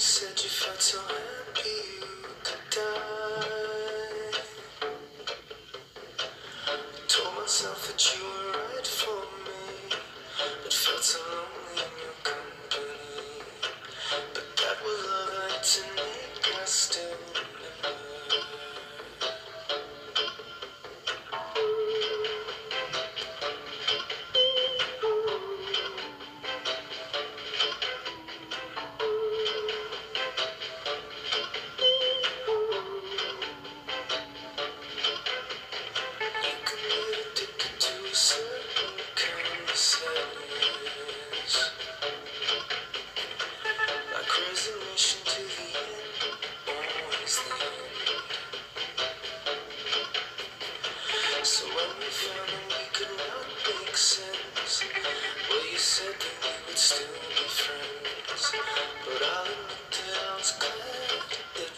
said you felt so happy you could die. Told myself that you were right for me, but felt so lonely in your. Well, you said that we would still be friends. But I'll admit that I was glad